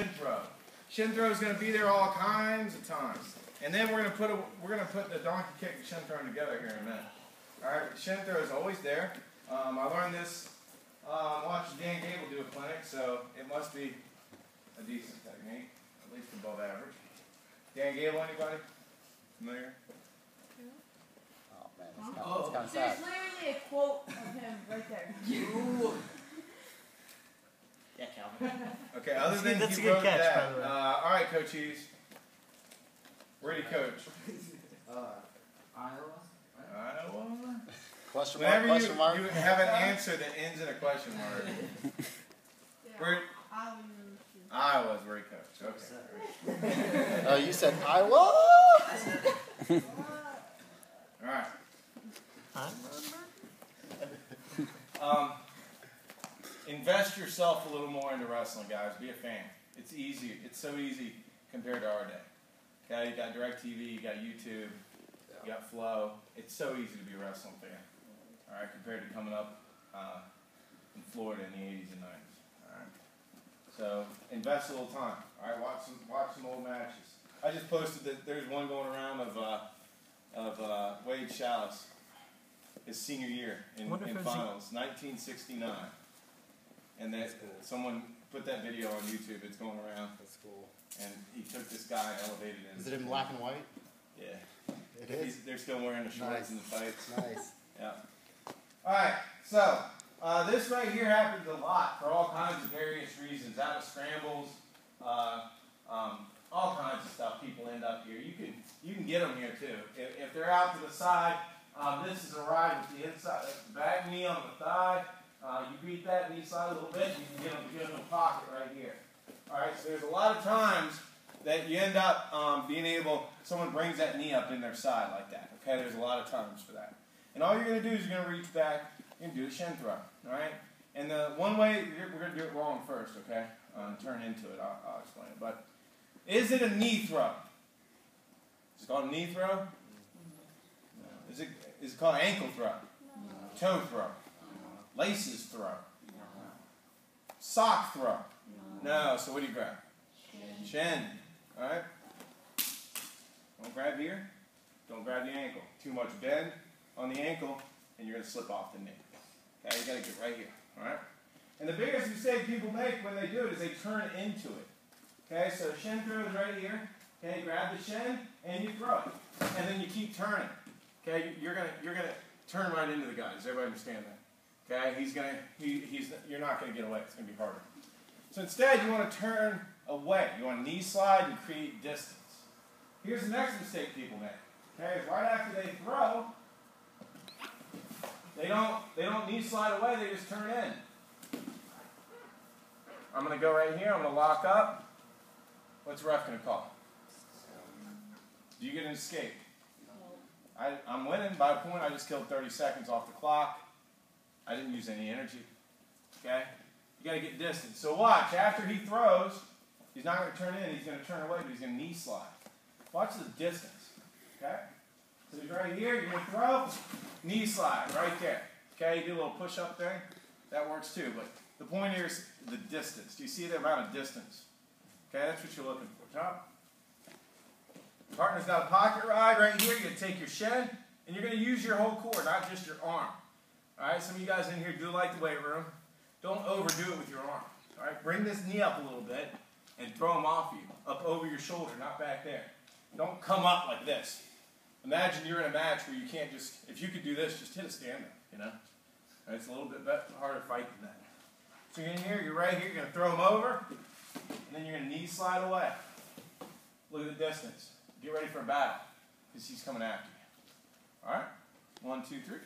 shin throw. Shin throw is going to be there all kinds of times. And then we're going to put a, we're going to put the donkey kick and shin throw together here in a minute. All right, shin throw is always there. Um, I learned this um, watching Dan Gable do a clinic, so it must be a decent technique, at least above average. Dan Gable, anybody familiar? Oh man, it's kind, Oh. it's kind of There's sad. literally a quote of him right there. You. Yeah, Calvin. Okay, other That's than good- that's he a good wrote catch, that, by the way. Uh, all right, coaches. Where do you coach? Uh, Iowa. Iowa. Question mark? Whenever you, Question mark? you have an answer that ends in a question mark, where I will you. Iowa's where he coached. Okay. Oh, you said Iowa. All right. Um, invest yourself a little more into wrestling, guys. Be a fan. It's easy. It's so easy compared to our day. Okay, you got DirecTV, you got YouTube, you got Flow. It's so easy to be a wrestling fan. All right, compared to coming up uh, in Florida in the 80s and 90s. All right. So invest a little time. All right, watch some watch some old matches. I just posted that there's one going around of uh, of uh, Wade Schalles, his senior year in, in finals, 1969, and that someone put that video on YouTube. It's going around, That's cool. and he took this guy elevated him. Is it in black and white? Yeah, It He's, they're still wearing the shorts Nice. and the tights. Nice. Yeah. All right. So uh, this right here happens a lot for all kinds of various reasons. Out of scrambles, uh, um, all kinds of stuff. People end up here. You can you can get them here too. If, if they're out to the side, um, this is a ride with the inside the back knee on the thigh. Uh, you beat that knee side a little bit, you can get them get them a pocket right here. All right. So there's a lot of times that you end up um, being able. Someone brings that knee up in their side like that. Okay. There's a lot of times for that. And all you're going to do is you're going to reach back and do a shin throw. All right? And the one way, we're going to do it wrong first, okay? Um, turn into it. I'll, I'll explain it. But is it a knee throw? Is it called a knee throw? No. Is it, is it called an ankle throw? No. Toe throw? Laces throw? Sock throw? No. So what do you grab? Shin. All right? Don't grab here. Don't grab the ankle. Too much bend on the ankle, and you're going to slip off the knee. Okay, you got to get right here. All right. And the biggest mistake people make when they do it is they turn into it. Okay, so shin throw is right here. Okay, grab the shin and you throw it, and then you keep turning. Okay, you're gonna you're gonna turn right into the guy. Does everybody understand that? Okay, he's gonna he, he's you're not gonna get away. It's gonna be harder. So instead, you want to turn away. You want to knee slide and create distance. Here's the next mistake people make. Okay, right after they throw, they don't they don't knee slide away. They just turn in. I'm gonna go right here. I'm gonna lock up. What's ref gonna call? Do you get an escape? I, I'm winning by a point. I just killed 30 seconds off the clock. I didn't use any energy. Okay? You got to get distance. So watch. After he throws, he's not going to turn in. He's going to turn away, but he's going to knee slide. Watch the distance. Okay? So he's right here. You're going to throw. Knee slide right there. Okay? You do a little push-up thing. That works too. But the point here is the distance. Do you see the amount of distance? Okay? That's what you're looking for. Top. Partner's got a pocket ride right here. You're going to take your shed, and you're going to use your whole core, not just your arm. All right, some of you guys in here do like the weight room. Don't overdo it with your arm. All right, bring this knee up a little bit and throw them off you, up over your shoulder, not back there. Don't come up like this. Imagine you're in a match where you can't just, if you could do this, just hit a stand up, you know? Right, it's a little bit better, harder fight than that. So you're in here, you're right here, you're going to throw them over, and then you're going to knee slide away. Look at the distance. Get ready for a battle, because he's coming after you. All right? One, two, three.